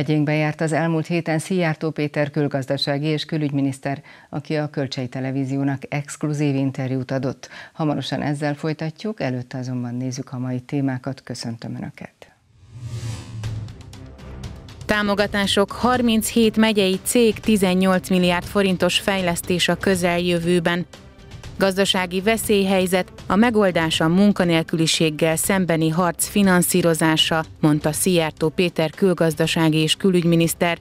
Megyénkbe járt az elmúlt héten Szijjártó Péter külgazdasági és külügyminiszter, aki a Kölcsei Televíziónak exkluzív interjút adott. Hamarosan ezzel folytatjuk, előtte azonban nézzük a mai témákat. Köszöntöm Önöket! Támogatások 37 megyei cég 18 milliárd forintos fejlesztés a közeljövőben. Gazdasági veszélyhelyzet, a megoldás a munkanélküliséggel szembeni harc finanszírozása, mondta Szijjártó Péter külgazdasági és külügyminiszter.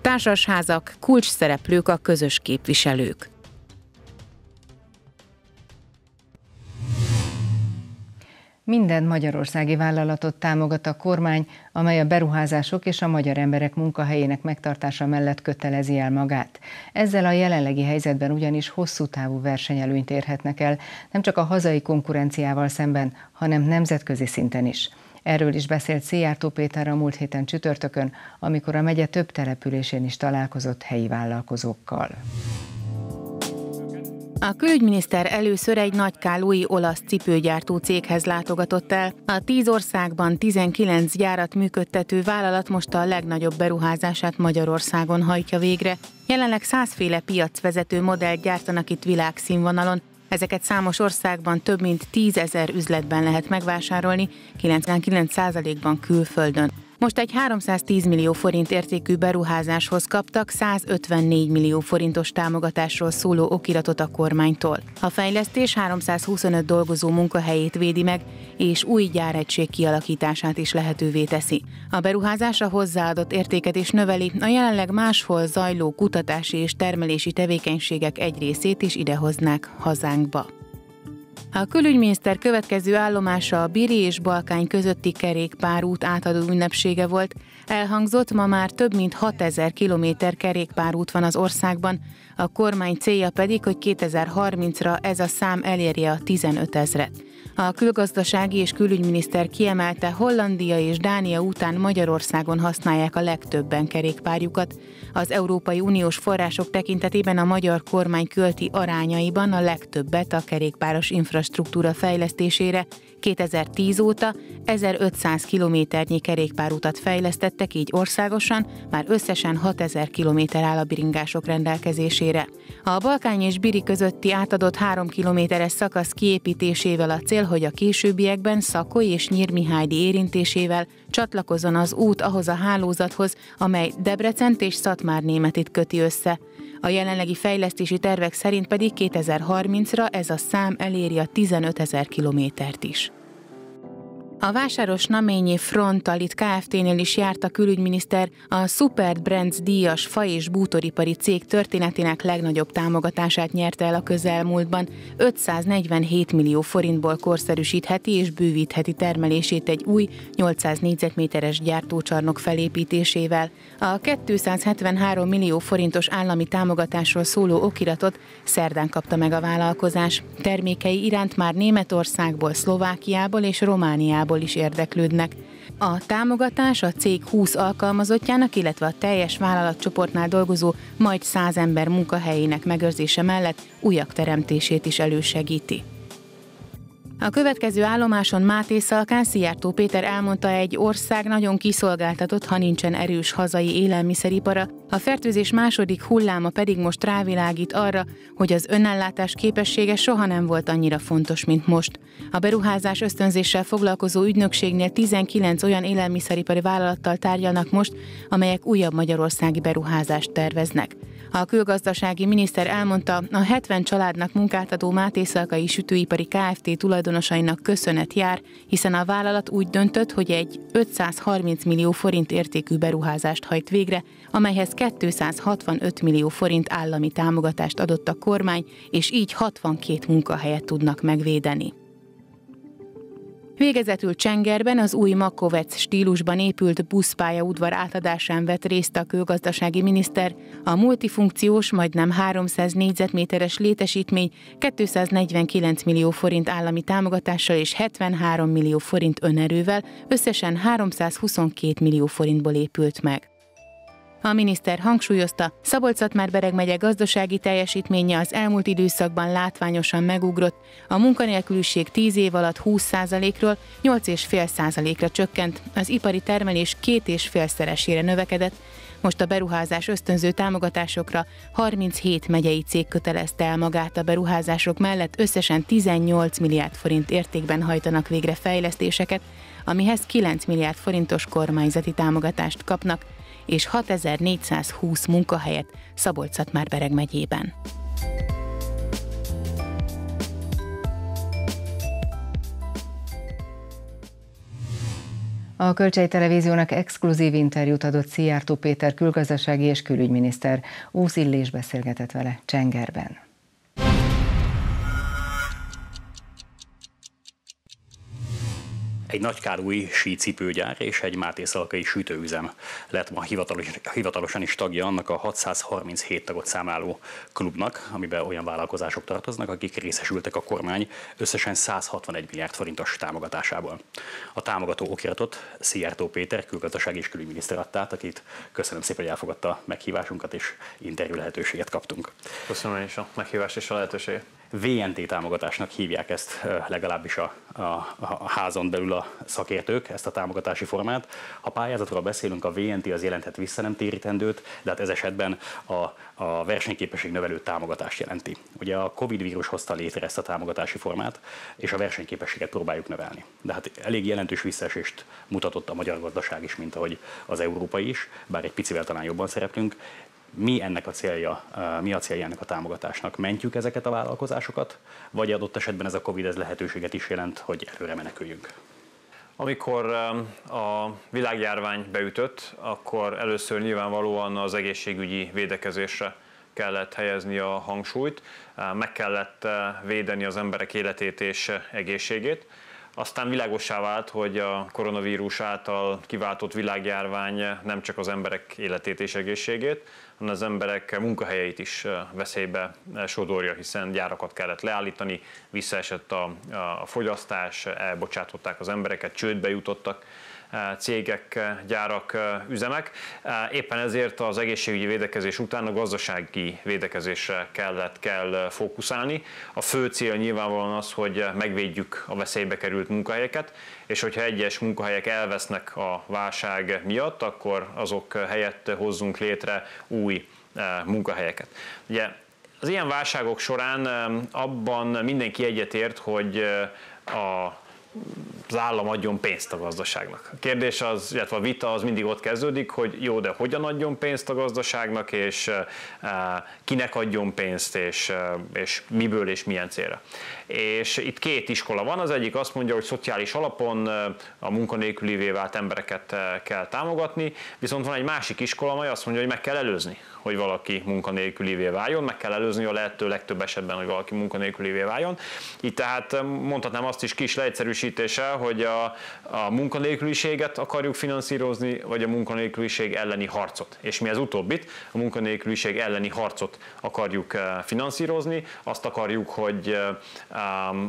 Társasházak, kulcs szereplők a közös képviselők. Minden magyarországi vállalatot támogat a kormány, amely a beruházások és a magyar emberek munkahelyének megtartása mellett kötelezi el magát. Ezzel a jelenlegi helyzetben ugyanis hosszú távú versenyelőnyt érhetnek el, nem csak a hazai konkurenciával szemben, hanem nemzetközi szinten is. Erről is beszélt Szijjártó Péter a múlt héten csütörtökön, amikor a megye több településén is találkozott helyi vállalkozókkal. A külügyminiszter először egy nagykálói olasz cipőgyártó céghez látogatott el. A tíz országban 19 gyárat működtető vállalat most a legnagyobb beruházását Magyarországon hajtja végre. Jelenleg százféle piacvezető modellt gyártanak itt világszínvonalon, Ezeket számos országban több mint 10 ezer üzletben lehet megvásárolni, 99%-ban külföldön. Most egy 310 millió forint értékű beruházáshoz kaptak 154 millió forintos támogatásról szóló okiratot a kormánytól. A fejlesztés 325 dolgozó munkahelyét védi meg, és új gyáregység kialakítását is lehetővé teszi. A beruházás a hozzáadott értéket is növeli, a jelenleg máshol zajló kutatási és termelési tevékenységek egy részét is idehoznák hazánkba. A külügyminiszter következő állomása a Biri és Balkány közötti kerékpárút átadó ünnepsége volt. Elhangzott, ma már több mint 6000 kilométer kerékpárút van az országban, a kormány célja pedig, hogy 2030-ra ez a szám elérje a 15 ezret. A külgazdasági és külügyminiszter kiemelte, Hollandia és Dánia után Magyarországon használják a legtöbben kerékpárjukat. Az Európai Uniós források tekintetében a magyar kormány költi arányaiban a legtöbbet a kerékpáros infrastruktúra fejlesztésére. 2010 óta 1500 kilométernyi kerékpárutat fejlesztettek így országosan, már összesen 6000 kilométer áll a biringások rendelkezésére. A Balkány és Biri közötti átadott 3 kilométeres szakasz kiépítésével a cél, hogy a későbbiekben Szakoly és Nyírmihálydi érintésével csatlakozzon az út ahhoz a hálózathoz, amely Debrecent és Szatmár németit köti össze. A jelenlegi fejlesztési tervek szerint pedig 2030-ra ez a szám eléri a 15 ezer kilométert is. A vásáros Naményi Frontalit Kft-nél is járt a külügyminiszter, a Super Brands díjas fa- és bútoripari cég történetének legnagyobb támogatását nyerte el a közelmúltban. 547 millió forintból korszerűsítheti és bővítheti termelését egy új 800 négyzetméteres gyártócsarnok felépítésével. A 273 millió forintos állami támogatásról szóló okiratot szerdán kapta meg a vállalkozás. Termékei iránt már Németországból, Szlovákiából és Romániából Európából is érdeklődnek. A támogatás a cég 20 alkalmazottjának, illetve a teljes vállalatcsoportnál dolgozó majd 100 ember munkahelyének megőrzése mellett újak teremtését is elősegíti. A következő állomáson Máté Szalkán Szijjártó Péter elmondta, egy ország nagyon kiszolgáltatott, ha nincsen erős hazai élelmiszeripara, a fertőzés második hulláma pedig most rávilágít arra, hogy az önellátás képessége soha nem volt annyira fontos, mint most. A beruházás ösztönzéssel foglalkozó ügynökségnél 19 olyan élelmiszeripari vállalattal tárgyalnak most, amelyek újabb magyarországi beruházást terveznek. A külgazdasági miniszter elmondta, a 70 családnak munkát adó Máté Szalkai Sütőipari Kft. tulajdonosainak köszönet jár, hiszen a vállalat úgy döntött, hogy egy 530 millió forint értékű beruházást hajt végre, amelyhez 265 millió forint állami támogatást adott a kormány, és így 62 munkahelyet tudnak megvédeni. Végezetül Csengerben az új Makovec stílusban épült buszpálya udvar átadásán vett részt a külgazdasági miniszter. A multifunkciós, majdnem 300 négyzetméteres létesítmény 249 millió forint állami támogatással és 73 millió forint önerővel összesen 322 millió forintból épült meg. A miniszter hangsúlyozta, szabolcs már Bereg megye gazdasági teljesítménye az elmúlt időszakban látványosan megugrott, a munkanélküliség 10 év alatt 20%-ról 8,5%-ra csökkent, az ipari termelés két és félszeresére növekedett, most a beruházás ösztönző támogatásokra 37 megyei cég kötelezte el magát. A beruházások mellett összesen 18 milliárd forint értékben hajtanak végre fejlesztéseket, amihez 9 milliárd forintos kormányzati támogatást kapnak, és 6420 munkahelyet Szabolcs-Szatmár-Bereg megyében. A Kölcsei Televíziónak exkluzív interjút adott Szijjártó Péter külgazdasági és külügyminiszter. Úsz Illés beszélgetett vele Csengerben. Egy nagykárúi sícipőgyár és egy Mátészalkai sütőüzem lett ma hivatalos, hivatalosan is tagja annak a 637 tagot számláló klubnak, amiben olyan vállalkozások tartoznak, akik részesültek a kormány összesen 161 milliárd forintos támogatásából. A támogató okiratot Szijjártó Péter külgazdasági és külügyminiszter adta át, akit köszönöm szépen, hogy elfogadta meghívásunkat és interjú lehetőséget kaptunk. Köszönöm is a meghívást és a lehetőséget. VNT támogatásnak hívják ezt legalábbis a, a, a házon belül a szakértők, ezt a támogatási formát. Ha pályázatról beszélünk, a VNT az jelenthet visszanemtérítendőt, de hát ez esetben a, a versenyképesség növelő támogatást jelenti. Ugye a Covid vírus hozta létre ezt a támogatási formát, és a versenyképességet próbáljuk növelni. De hát elég jelentős visszaesést mutatott a magyar gazdaság is, mint ahogy az európai is, bár egy picivel talán jobban szereplünk mi ennek a célja, mi a célja ennek a támogatásnak? Mentjük ezeket a vállalkozásokat, vagy adott esetben ez a Covid ez lehetőséget is jelent, hogy előre meneküljünk? Amikor a világjárvány beütött, akkor először nyilvánvalóan az egészségügyi védekezésre kellett helyezni a hangsúlyt, meg kellett védeni az emberek életét és egészségét. Aztán világosá vált, hogy a koronavírus által kiváltott világjárvány nem csak az emberek életét és egészségét, hanem az emberek munkahelyeit is veszélybe sodorja, hiszen gyárakat kellett leállítani, visszaesett a, a fogyasztás, elbocsátották az embereket, csődbe jutottak cégek, gyárak, üzemek. Éppen ezért az egészségügyi védekezés után a gazdasági védekezésre kellett, kell fókuszálni. A fő cél nyilvánvalóan az, hogy megvédjük a veszélybe került munkahelyeket, és hogyha egyes munkahelyek elvesznek a válság miatt, akkor azok helyett hozzunk létre új munkahelyeket. Ugye az ilyen válságok során abban mindenki egyetért, hogy a az állam adjon pénzt a gazdaságnak. A kérdés az, illetve a vita az mindig ott kezdődik, hogy jó, de hogyan adjon pénzt a gazdaságnak, és kinek adjon pénzt, és, és miből és milyen célra. És itt két iskola van, az egyik azt mondja, hogy szociális alapon a munkanélkülivé vált embereket kell támogatni, viszont van egy másik iskola, amely azt mondja, hogy meg kell előzni hogy valaki munkanélkülivé váljon, meg kell előzni a lehető legtöbb esetben, hogy valaki munkanélkülivé váljon. Itt tehát mondhatnám azt is kis leegyszerűsítéssel, hogy a, a munkanélküliséget akarjuk finanszírozni, vagy a munkanélküliség elleni harcot. És mi az utóbbit, a munkanélküliség elleni harcot akarjuk finanszírozni, azt akarjuk, hogy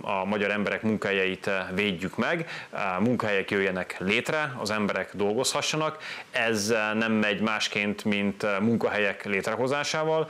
a magyar emberek munkahelyeit eh, védjük meg, munkahelyek jöjjenek létre, az emberek dolgozhassanak. Ez nem megy másként, mint munkahelyek létrehozásával,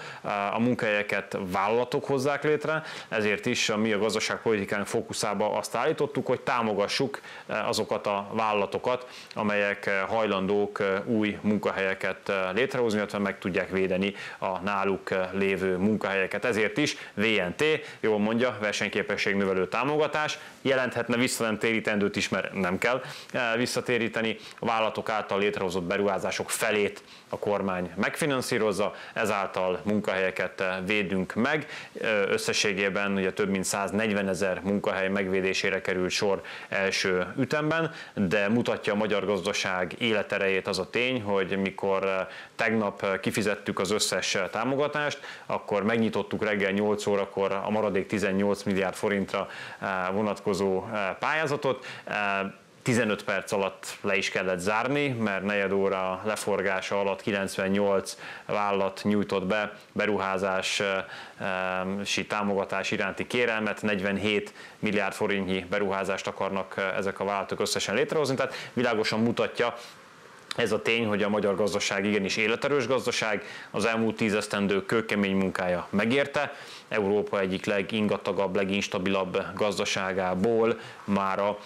a munkahelyeket vállalatok hozzák létre, ezért is mi a gazdaságpolitikánk fókuszába azt állítottuk, hogy támogassuk eh, azokat a vállalatokat, amelyek eh, hajlandók eh, új munkahelyeket létrehozni, illetve meg tudják védeni a náluk lévő munkahelyeket. Ezért is VNT, jól mondja, versenyképesség növelő támogatás, jelenthetne visszatérítendőt is, mert nem kell visszatéríteni, a vállalatok által létrehozott beruházások felét a kormány megfinanszírozza, ezáltal munkahelyeket védünk meg. Összességében ugye több mint 140 ezer munkahely megvédésére került sor első ütemben, de mutatja a magyar gazdaság életerejét az a tény, hogy mikor tegnap kifizettük az összes támogatást, akkor megnyitottuk reggel 8 órakor a maradék 18 milliárd forintra vonatkozó pályázatot. 15 perc alatt le is kellett zárni, mert negyed óra leforgása alatt 98 vállalat nyújtott be beruházási támogatás iránti kérelmet, 47 milliárd forintnyi beruházást akarnak ezek a vállalatok összesen létrehozni, tehát világosan mutatja, ez a tény, hogy a magyar gazdaság igenis életerős gazdaság, az elmúlt tíz esztendő kőkemény munkája megérte, Európa egyik legingatagabb, leginstabilabb gazdaságából már a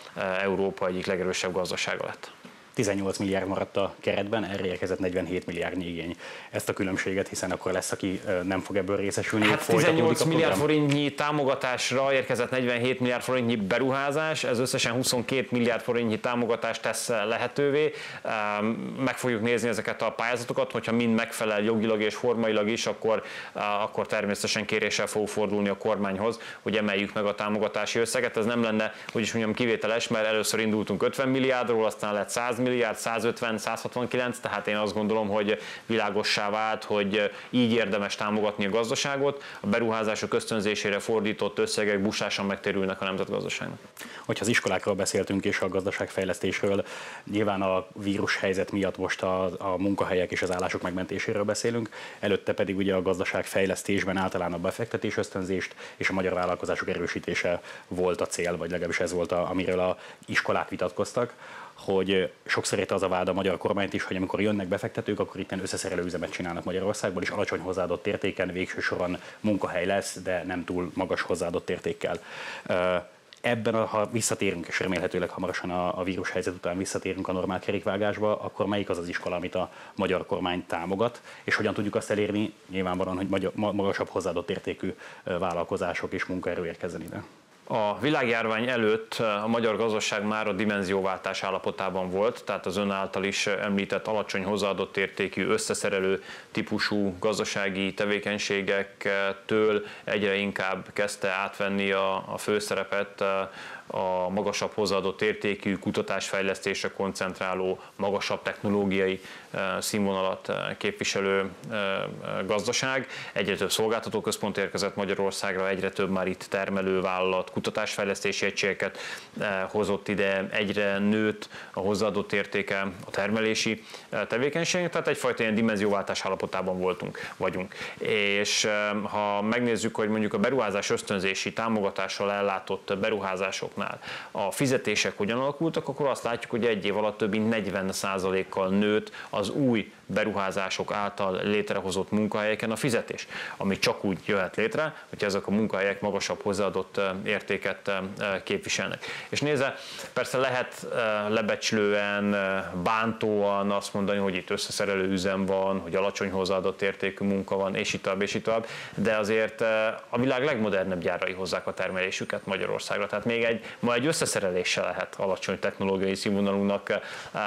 Európa egyik legerősebb gazdasága lett. 18 milliárd maradt a keretben, erre érkezett 47 milliárd igény. Ezt a különbséget, hiszen akkor lesz, aki nem fog ebből részesülni. Hát 18 milliárd forintnyi támogatásra érkezett 47 milliárd forintnyi beruházás, ez összesen 22 milliárd forintnyi támogatást tesz lehetővé. Meg fogjuk nézni ezeket a pályázatokat, hogyha mind megfelel jogilag és formailag is, akkor, akkor természetesen kéréssel fog fordulni a kormányhoz, hogy emeljük meg a támogatási összeget. Ez nem lenne, hogy is mondjam, kivételes, mert először indultunk 50 milliárdról, aztán lett 100 milliárd, 150, 169, tehát én azt gondolom, hogy világossá vált, hogy így érdemes támogatni a gazdaságot, a beruházások ösztönzésére fordított összegek busásan megtérülnek a nemzetgazdaságnak. Hogyha az iskolákról beszéltünk és a gazdaságfejlesztésről, nyilván a vírus helyzet miatt most a, a munkahelyek és az állások megmentéséről beszélünk, előtte pedig ugye a gazdaságfejlesztésben általán a befektetés ösztönzést és a magyar vállalkozások erősítése volt a cél, vagy legalábbis ez volt, a, amiről a iskolák vitatkoztak hogy sokszor érte az a vád a magyar kormányt is, hogy amikor jönnek befektetők, akkor itt összeszerelő üzemet csinálnak Magyarországból, és alacsony hozzáadott értéken végső soron munkahely lesz, de nem túl magas hozzáadott értékkel. Ebben, ha visszatérünk, és remélhetőleg hamarosan a, a vírus helyzet után visszatérünk a normál kerékvágásba, akkor melyik az az iskola, amit a magyar kormány támogat, és hogyan tudjuk azt elérni, nyilvánvalóan, hogy magyar, magasabb hozzáadott értékű vállalkozások és munkaerő érkezzen ide. A világjárvány előtt a magyar gazdaság már a dimenzióváltás állapotában volt, tehát az ön által is említett alacsony hozzáadott értékű, összeszerelő típusú gazdasági tevékenységektől egyre inkább kezdte átvenni a, a főszerepet a magasabb hozzáadott értékű kutatásfejlesztésre koncentráló, magasabb technológiai színvonalat képviselő gazdaság. Egyre több szolgáltatóközpont érkezett Magyarországra, egyre több már itt termelő vállalat kutatásfejlesztési egységeket hozott ide, egyre nőtt a hozzáadott értéke a termelési tevékenységnek, tehát egyfajta ilyen dimenzióváltás állapotában voltunk, vagyunk. És ha megnézzük, hogy mondjuk a beruházás ösztönzési támogatással ellátott beruházásoknál a fizetések hogyan alakultak, akkor azt látjuk, hogy egy év alatt több mint 40%-kal nőtt az új beruházások által létrehozott munkahelyeken a fizetés, ami csak úgy jöhet létre, hogy ezek a munkahelyek magasabb hozzáadott értéket képviselnek. És nézze, persze lehet lebecslően, bántóan azt mondani, hogy itt összeszerelő üzem van, hogy alacsony hozzáadott értékű munka van, és itt és itt de azért a világ legmodernebb gyárai hozzák a termelésüket Magyarországra. Tehát még egy, ma egy összeszereléssel lehet alacsony technológiai színvonalúnak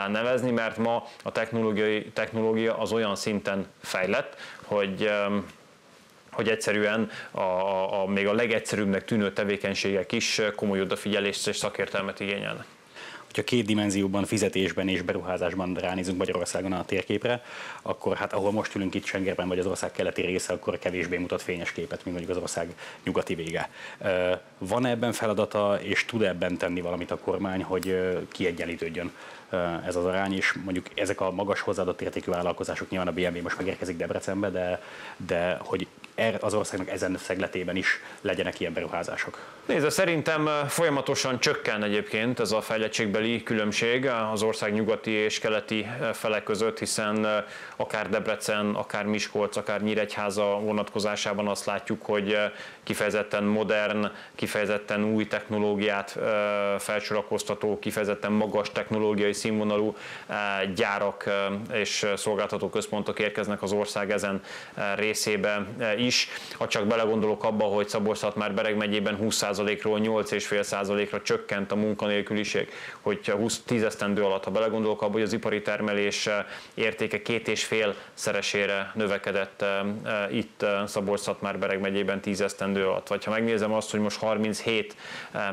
nevezni, mert ma a technológiai, technológiai technológia az olyan szinten fejlett, hogy hogy egyszerűen a, a, a, még a legegyszerűbbnek tűnő tevékenységek is komoly odafigyelést és szakértelmet igényelnek. Hogyha két dimenzióban, fizetésben és beruházásban ránézünk Magyarországon a térképre, akkor hát ahol most ülünk itt Sengerben, vagy az ország keleti része, akkor kevésbé mutat fényes képet, mint mondjuk az ország nyugati vége. Van -e ebben feladata, és tud -e ebben tenni valamit a kormány, hogy kiegyenlítődjön ez az arány, és mondjuk ezek a magas hozzáadott értékű vállalkozások, nyilván a BMW most megérkezik Debrecenbe, de, de hogy az országnak ezen szegletében is legyenek ilyen beruházások? Nézd, szerintem folyamatosan csökken egyébként ez a fejlettségbeli különbség az ország nyugati és keleti fele között, hiszen akár Debrecen, akár Miskolc, akár Nyíregyháza vonatkozásában azt látjuk, hogy kifejezetten modern, kifejezetten új technológiát felsorakoztató, kifejezetten magas technológiai színvonalú gyárak és szolgáltató központok érkeznek az ország ezen részébe is. Ha csak belegondolok abba, hogy szabolcs már Bereg megyében 20%-ról 8,5%-ra csökkent a munkanélküliség, hogy 20, 10 esztendő alatt, ha belegondolok abba, hogy az ipari termelés értéke két és fél szeresére növekedett itt szabolcs már Bereg megyében 10 esztendő alatt. Vagy ha megnézem azt, hogy most 37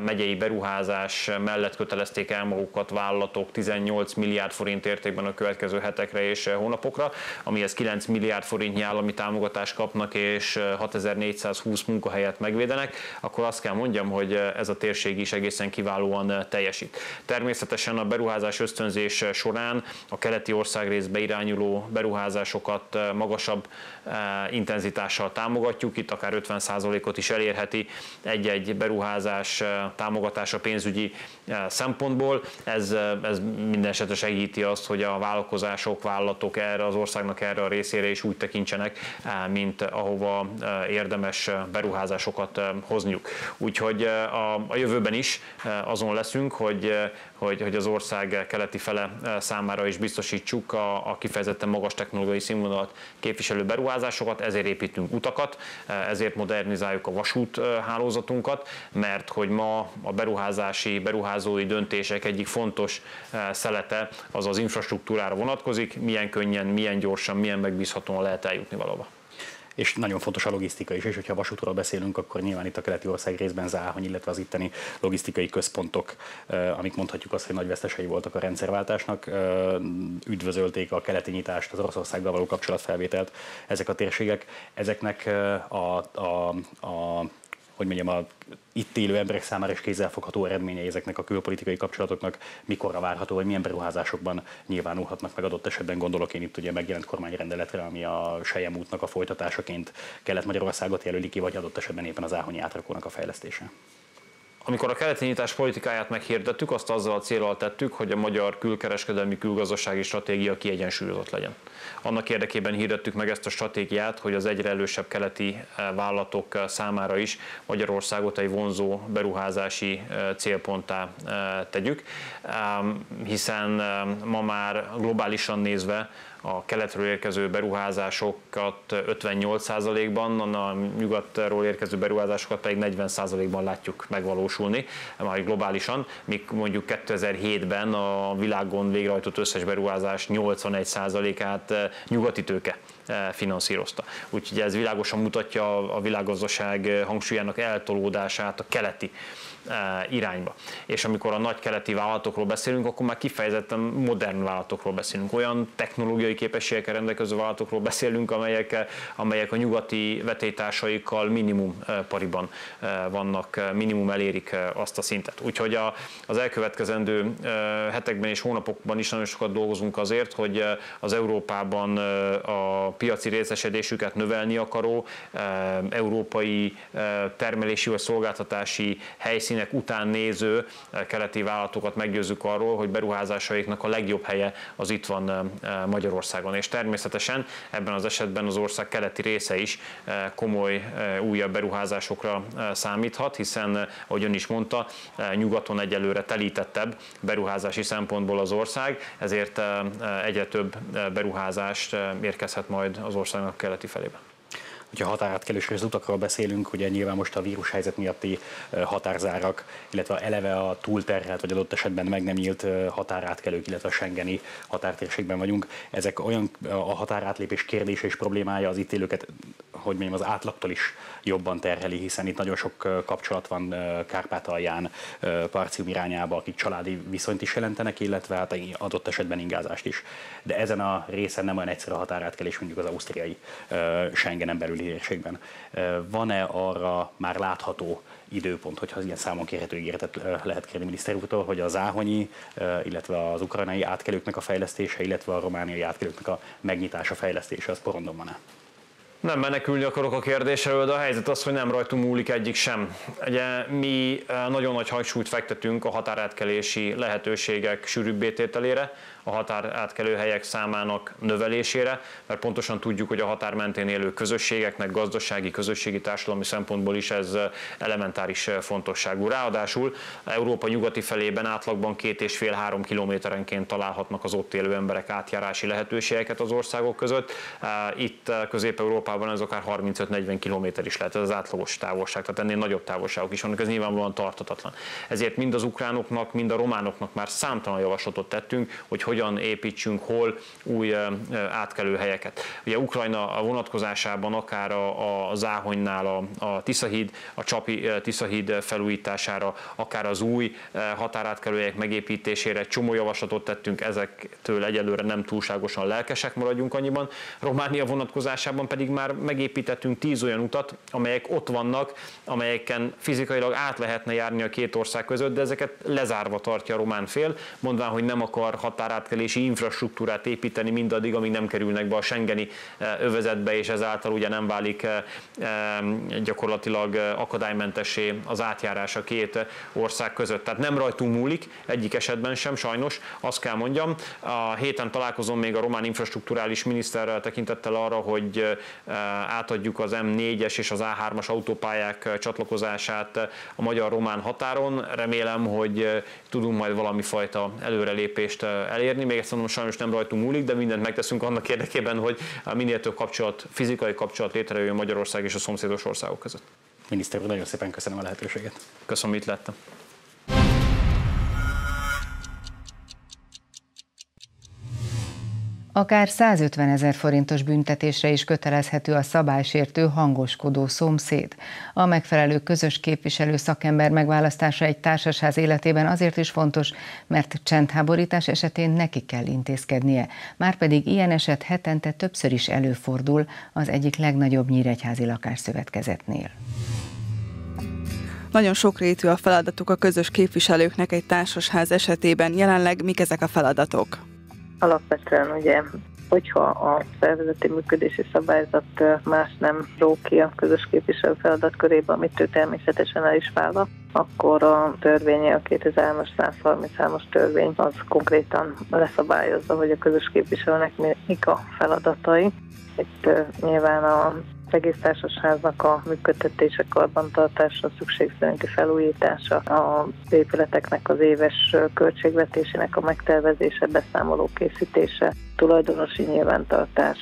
megyei beruházás mellett kötelezték el magukat vállalatok 18 milliárd forint értékben a következő hetekre és hónapokra, amihez 9 milliárd forintnyi állami támogatást kapnak, és és 6420 munkahelyet megvédenek, akkor azt kell mondjam, hogy ez a térség is egészen kiválóan teljesít. Természetesen a beruházás ösztönzés során a keleti országrészbe irányuló beruházásokat magasabb intenzitással támogatjuk, itt akár 50%-ot is elérheti egy-egy beruházás támogatása pénzügyi szempontból. Ez, ez minden esetre segíti azt, hogy a vállalkozások, vállalatok erre az országnak erre a részére is úgy tekintsenek, mint ahova érdemes beruházásokat hozniuk. Úgyhogy a, jövőben is azon leszünk, hogy hogy, hogy az ország keleti fele számára is biztosítsuk a, a kifejezetten magas technológiai színvonalat képviselő beruházásokat, ezért építünk utakat, ezért modernizáljuk a vasút hálózatunkat, mert hogy ma a beruházási, beruházói döntések egyik fontos szelete az az infrastruktúrára vonatkozik, milyen könnyen, milyen gyorsan, milyen megbízhatóan lehet eljutni valahova és nagyon fontos a logisztika is, és hogyha vasútról beszélünk, akkor nyilván itt a keleti ország részben Záhony, illetve az itteni logisztikai központok, amik mondhatjuk azt, hogy nagy vesztesei voltak a rendszerváltásnak, üdvözölték a keleti nyitást, az Oroszországgal való kapcsolatfelvételt, ezek a térségek, ezeknek a, a, a hogy mondjam, a itt élő emberek számára is kézzelfogható eredményei ezeknek a külpolitikai kapcsolatoknak, mikorra várható, vagy milyen beruházásokban nyilvánulhatnak meg adott esetben, gondolok én itt ugye megjelent kormányrendeletre, ami a Sejem útnak a folytatásaként Kelet-Magyarországot jelöli ki, vagy adott esetben éppen az Áhonyi átrakónak a fejlesztése. Amikor a keleti nyitás politikáját meghirdettük, azt azzal a célral tettük, hogy a magyar külkereskedelmi külgazdasági stratégia kiegyensúlyozott legyen. Annak érdekében hirdettük meg ezt a stratégiát, hogy az egyre elősebb keleti eh, vállalatok eh, számára is Magyarországot egy vonzó beruházási eh, célponttá tegyük, hiszen ma már globálisan nézve a keletről érkező beruházásokat 58%-ban, a nyugatról érkező beruházásokat pedig 40%-ban látjuk megvalósulni, már globálisan, míg mondjuk 2007-ben a világon végrehajtott összes beruházás 81%-át eh, nyugati tőke eh, finanszírozta. Úgyhogy ez világosan mutatja a világgazdaság hangsúlyának eltolódását a keleti irányba. És amikor a nagy keleti vállalatokról beszélünk, akkor már kifejezetten modern vállalatokról beszélünk. Olyan technológiai képességekkel rendelkező vállalatokról beszélünk, amelyek, amelyek a nyugati vetétársaikkal minimum pariban vannak, minimum elérik azt a szintet. Úgyhogy a, az elkövetkezendő hetekben és hónapokban is nagyon sokat dolgozunk azért, hogy az Európában a piaci részesedésüket növelni akaró, európai termelési vagy szolgáltatási helyszín helyszínek után néző eh, keleti vállalatokat meggyőzzük arról, hogy beruházásaiknak a legjobb helye az itt van eh, eh, Magyarországon. És természetesen ebben az esetben az ország keleti része is komoly újabb beruházásokra számíthat, hiszen, ahogy ön is mondta, nyugaton egyelőre telítettebb beruházási szempontból az ország, ezért egyre több beruházást érkezhet majd az országnak keleti felében hogyha határátkelős az utakról beszélünk, ugye nyilván most a vírushelyzet miatti határzárak, illetve eleve a túlterhelt, vagy adott esetben meg nem nyílt határátkelők, illetve a Schengeni határtérségben vagyunk. Ezek olyan a határátlépés kérdése és problémája az itt élőket, hogy mondjam, az átlagtól is jobban terheli, hiszen itt nagyon sok kapcsolat van Kárpátalján, Parcium irányába, akik családi viszonyt is jelentenek, illetve hát adott esetben ingázást is. De ezen a részen nem olyan egyszerű a határátkelés, mondjuk az ausztriai Schengenen belül érségben. Van-e arra már látható időpont, hogyha ilyen számon kérhető ígéretet lehet kérni miniszter úrtól, hogy az áhonyi, illetve az ukrajnai átkelőknek a fejlesztése, illetve a romániai átkelőknek a megnyitása, fejlesztése, az porondon van-e? Nem menekülni akarok a kérdésről, de a helyzet az, hogy nem rajtunk múlik egyik sem. Ugye mi nagyon nagy hangsúlyt fektetünk a határátkelési lehetőségek sűrűbbétételére, a határátkelő helyek számának növelésére, mert pontosan tudjuk, hogy a határ mentén élő közösségeknek gazdasági, közösségi, társadalmi szempontból is ez elementáris fontosságú. Ráadásul Európa nyugati felében átlagban két és fél három kilométerenként találhatnak az ott élő emberek átjárási lehetőségeket az országok között. Itt Közép-Európában ez akár 35-40 kilométer is lehet, ez az átlagos távolság, tehát ennél nagyobb távolságok is vannak, ez nyilvánvalóan tartatatlan. Ezért mind az ukránoknak, mind a románoknak már számtalan javaslatot tettünk, hogy hogyan építsünk hol új átkelőhelyeket. Ugye Ukrajna vonatkozásában akár a, a Záhonynál a, a Tiszahíd, a Csapi Tiszahíd felújítására, akár az új határátkelőhelyek megépítésére csomó javaslatot tettünk, ezektől egyelőre nem túlságosan lelkesek maradjunk annyiban. Románia vonatkozásában pedig már megépítettünk tíz olyan utat, amelyek ott vannak, amelyeken fizikailag át lehetne járni a két ország között, de ezeket lezárva tartja a román fél, mondván, hogy nem akar határátkelési infrastruktúrát építeni mindaddig, amíg nem kerülnek be a Schengeni övezetbe, és ezáltal ugye nem válik gyakorlatilag akadálymentessé az átjárás a két ország között. Tehát nem rajtunk múlik, egyik esetben sem sajnos, azt kell mondjam. A héten találkozom még a román infrastruktúrális miniszterrel tekintettel arra, hogy átadjuk az M4-es és az A3-as autópályák csatlakozását a magyar-román határon. Remélem, hogy tudunk majd valami fajta előrelépést elérni. Még ezt mondom, sajnos nem rajtunk múlik, de mindent megteszünk annak érdekében, hogy minél több kapcsolat, fizikai kapcsolat létrejöjjön Magyarország és a szomszédos országok között. Miniszter úr, nagyon szépen köszönöm a lehetőséget. Köszönöm, itt lettem. Akár 150 ezer forintos büntetésre is kötelezhető a szabálysértő hangoskodó szomszéd. A megfelelő közös képviselő szakember megválasztása egy társasház életében azért is fontos, mert csendháborítás esetén neki kell intézkednie. Márpedig ilyen eset hetente többször is előfordul az egyik legnagyobb nyíregyházi lakásszövetkezetnél. Nagyon sokrétű a feladatuk a közös képviselőknek egy társasház esetében. Jelenleg mik ezek a feladatok? Alapvetően ugye hogyha a szervezeti működési szabályzat más nem ró ki a közös képviselő feladatkörébe, amit ő természetesen el is vállal, akkor a törvény, a 2003-as 133-as törvény az konkrétan leszabályozza, hogy a közös képviselőnek mik a feladatai. Itt nyilván a egész társasháznak a működtetése, karbantartása, szükség szerinti felújítása, a épületeknek az éves költségvetésének a megtervezése, beszámoló készítése, tulajdonosi nyilvántartás,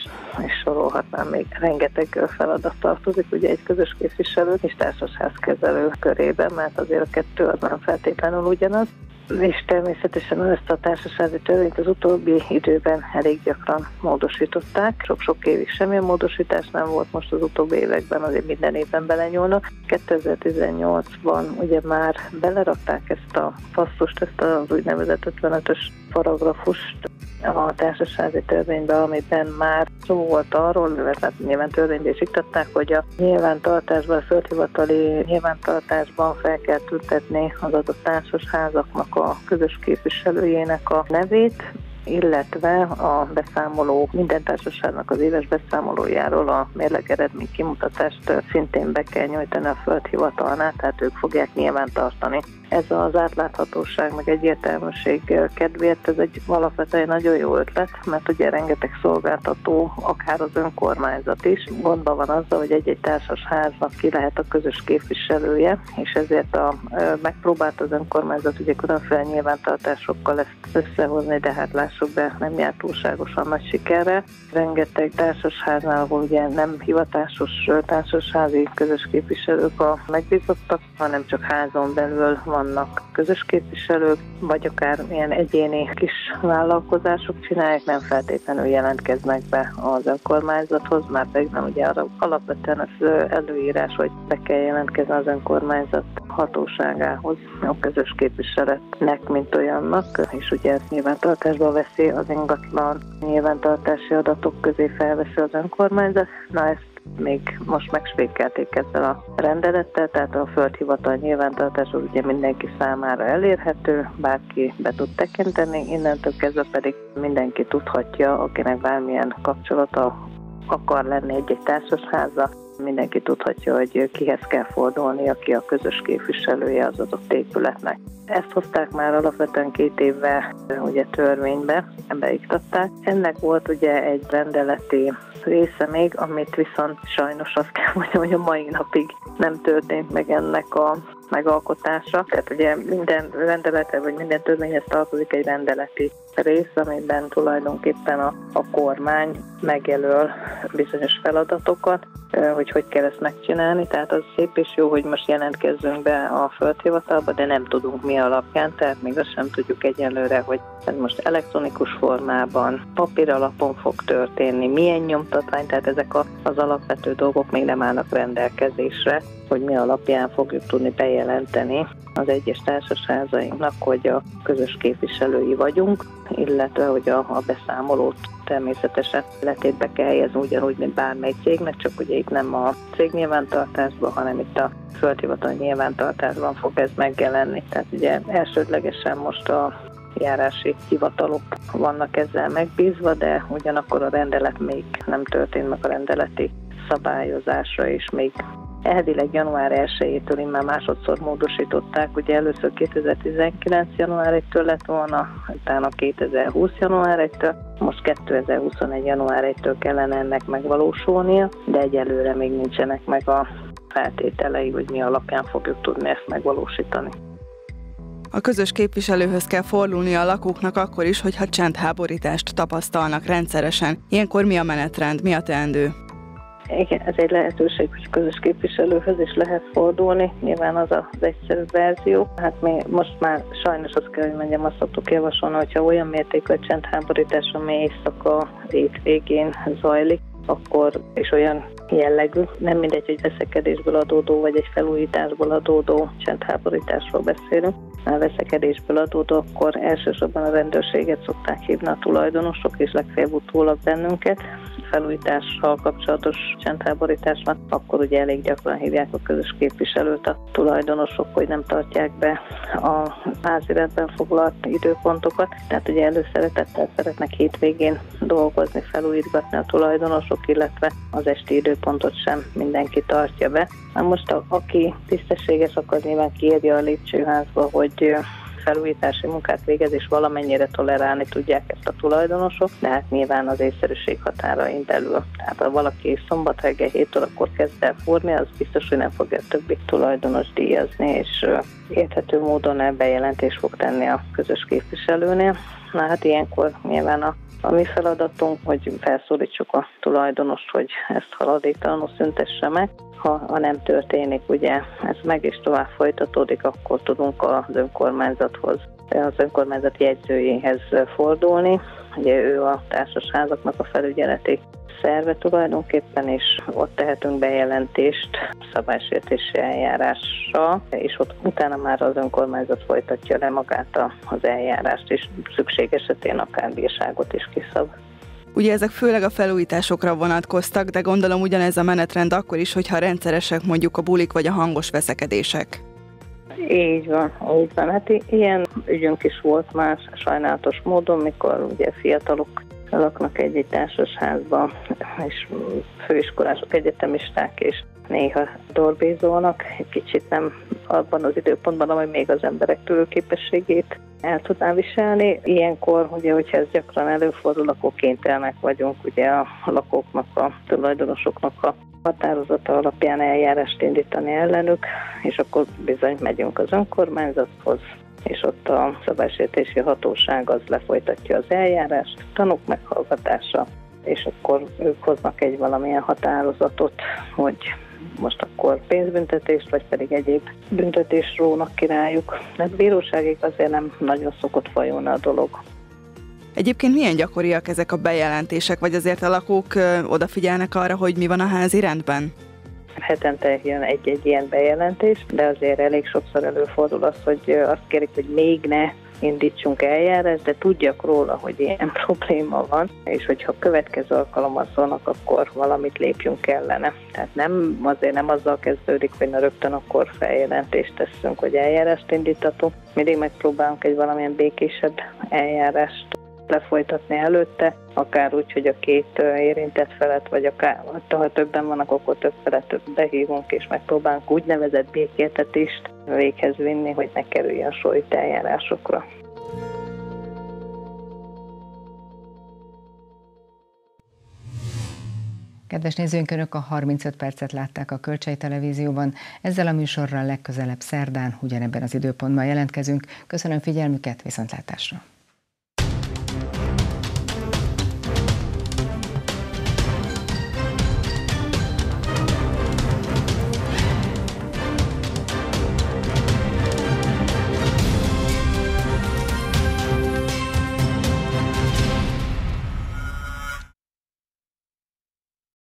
és sorolhatnám még rengeteg feladat tartozik, ugye egy közös képviselő és társasházkezelő körében, mert azért a kettő az nem feltétlenül ugyanaz és természetesen ezt a társasági törvényt az utóbbi időben elég gyakran módosították. Sok-sok évig semmilyen módosítás nem volt, most az utóbbi években azért minden évben belenyúlnak. 2018-ban ugye már belerakták ezt a passzust, ezt az úgynevezett 55-ös paragrafust a társasági törvénybe, amiben már szó volt arról, mert hát nyilván törvénybe is iktatták, hogy a nyilvántartásban, a földhivatali nyilvántartásban fel kell tüntetni az adott társasházaknak a közös képviselőjének a nevét, illetve a beszámoló, minden társaságnak az éves beszámolójáról a mérleg eredmény kimutatást szintén be kell nyújtani a földhivatalnál, tehát ők fogják nyilván tartani. Ez az átláthatóság, meg egyértelműség kedvéért ez egy alapvetően nagyon jó ötlet, mert ugye rengeteg szolgáltató, akár az önkormányzat is gondban van azzal, hogy egy-egy társas háznak ki lehet a közös képviselője, és ezért a, megpróbált az önkormányzat ugye különféle nyilvántartásokkal ezt összehozni, de hát lássuk be, nem járt túlságosan nagy sikerre. Rengeteg társasháznál, ahol ugye nem hivatásos társasházi közös képviselők a megbízottak, hanem csak házon belül van vannak közös képviselők, vagy akár ilyen egyéni kis vállalkozások csinálják, nem feltétlenül jelentkeznek be az önkormányzathoz, már pedig nem ugye arra alapvetően az előírás, hogy be kell jelentkezni az önkormányzat hatóságához a közös képviseletnek, mint olyannak, és ugye ezt nyilvántartásba veszi az ingatlan nyilvántartási adatok közé felveszi az önkormányzat. Na ezt még most megspékelték ezzel a rendelettel, tehát a földhivatal nyilvántartás az ugye mindenki számára elérhető, bárki be tud tekinteni, innentől kezdve pedig mindenki tudhatja, akinek bármilyen kapcsolata akar lenni egy-egy társasháza, mindenki tudhatja, hogy kihez kell fordulni, aki a közös képviselője az adott épületnek. Ezt hozták már alapvetően két évvel ugye törvénybe, beiktatták. Ennek volt ugye egy rendeleti része még, amit viszont sajnos azt kell mondjam, hogy a mai napig nem történt meg ennek a megalkotása. Tehát ugye minden rendeletre, vagy minden törvényhez tartozik egy rendeleti rész, amiben tulajdonképpen a, a kormány megjelöl bizonyos feladatokat, hogy hogy kell ezt megcsinálni. Tehát az szép és jó, hogy most jelentkezzünk be a földhivatalba, de nem tudunk mi alapján, tehát még azt sem tudjuk egyelőre, hogy ez most elektronikus formában, papír alapon fog történni, milyen nyomtatvány, tehát ezek az alapvető dolgok még nem állnak rendelkezésre, hogy mi alapján fogjuk tudni bejelenteni az egyes társasházainknak, hogy a közös képviselői vagyunk, illetve hogy a, a beszámolót természetesen letétbe kell helyezni ugyanúgy, mint bármely cégnek, csak ugye itt nem a cég nyilvántartásban, hanem itt a földhivatal nyilvántartásban fog ez megjelenni. Tehát ugye elsődlegesen most a járási hivatalok vannak ezzel megbízva, de ugyanakkor a rendelet még nem történt meg a rendeleti szabályozása, és még Elvileg január 1-től már másodszor módosították, ugye először 2019. január 1-től lett volna, utána 2020. január 1-től, most 2021. január 1-től kellene ennek megvalósulnia, de egyelőre még nincsenek meg a feltételei, hogy mi alapján fogjuk tudni ezt megvalósítani. A közös képviselőhöz kell fordulni a lakóknak akkor is, hogyha csendháborítást tapasztalnak rendszeresen. Ilyenkor mi a menetrend, mi a teendő? Igen, ez egy lehetőség, hogy közös képviselőhöz is lehet fordulni. Nyilván az az egyszerű verzió. Hát mi most már sajnos azt kell, hogy mondjam, azt szoktuk javasolni, hogyha olyan mértékű a csendháborítás, ami éjszaka végén zajlik, akkor és olyan jellegű. Nem mindegy, hogy veszekedésből adódó, vagy egy felújításból adódó csendháborításról beszélünk. A veszekedésből adódó, akkor elsősorban a rendőrséget szokták hívni a tulajdonosok, és legfeljebb utólag bennünket felújítással kapcsolatos csendháborítás van, akkor ugye elég gyakran hívják a közös képviselőt a tulajdonosok, hogy nem tartják be a háziretben foglalt időpontokat. Tehát ugye előszeretettel szeretnek hétvégén dolgozni, felújítgatni a tulajdonosok, illetve az esti időpontot sem mindenki tartja be. Na most a, aki tisztességes, akkor nyilván kiírja a lépcsőházba, hogy felújítási munkát végez, és valamennyire tolerálni tudják ezt a tulajdonosok, de hát nyilván az észszerűség határain belül. Tehát ha valaki szombat reggel 7 órakor kezd el fúrni, az biztos, hogy nem fogja többi tulajdonos díjazni, és érthető módon bejelentés fog tenni a közös képviselőnél. Na hát ilyenkor nyilván a a mi feladatunk, hogy felszólítsuk a tulajdonost, hogy ezt haladéktalanul szüntesse meg. Ha, ha nem történik, ugye ez meg is tovább folytatódik, akkor tudunk az önkormányzathoz, az önkormányzat jegyzőjéhez fordulni. Ugye ő a társasházaknak a felügyeleti szerve tulajdonképpen, és ott tehetünk bejelentést szabálysértési eljárásra, és ott utána már az önkormányzat folytatja le magát az eljárást, és szükség esetén akár bírságot is kiszab. Ugye ezek főleg a felújításokra vonatkoztak, de gondolom ugyanez a menetrend akkor is, hogyha rendszeresek mondjuk a bulik vagy a hangos veszekedések. Így van, így van. Hát ilyen ügyünk is volt más sajnálatos módon, mikor ugye fiatalok laknak egy-egy társasházban, és főiskolások, egyetemisták, és néha dorbézolnak, egy kicsit nem abban az időpontban, amely még az emberek tőlőképességét el tudná viselni. Ilyenkor, ugye, hogyha ez gyakran előfordul, akkor kénytelenek vagyunk ugye a lakóknak, a tulajdonosoknak a határozata alapján eljárást indítani ellenük, és akkor bizony megyünk az önkormányzathoz, és ott a szabálysértési hatóság az lefolytatja az eljárást, tanúk meghallgatása, és akkor ők hoznak egy valamilyen határozatot, hogy most akkor pénzbüntetést, vagy pedig egyéb büntetést rónak királyuk. Mert bíróságig azért nem nagyon szokott fajulni a dolog. Egyébként milyen gyakoriak ezek a bejelentések, vagy azért a lakók odafigyelnek arra, hogy mi van a házi rendben? Hetente jön egy-egy ilyen bejelentés, de azért elég sokszor előfordul az, hogy azt kérik, hogy még ne indítsunk eljárást, de tudjak róla, hogy ilyen probléma van, és hogyha következő alkalommal szólnak, akkor valamit lépjünk ellene. Tehát nem, azért nem azzal kezdődik, hogy rögtön akkor feljelentést teszünk, hogy eljárást indítatunk. Mindig megpróbálunk egy valamilyen békésebb eljárást lefolytatni előtte, akár úgy, hogy a két érintett felet, vagy akár ha többen vannak, akkor több felet behívunk, és megpróbálunk úgynevezett békéltetést véghez vinni, hogy ne kerüljön sor itt eljárásokra. Kedves nézőink, Önök a 35 percet látták a Kölcsei Televízióban. Ezzel a műsorral legközelebb szerdán, ugyanebben az időpontban jelentkezünk. Köszönöm figyelmüket, viszontlátásra!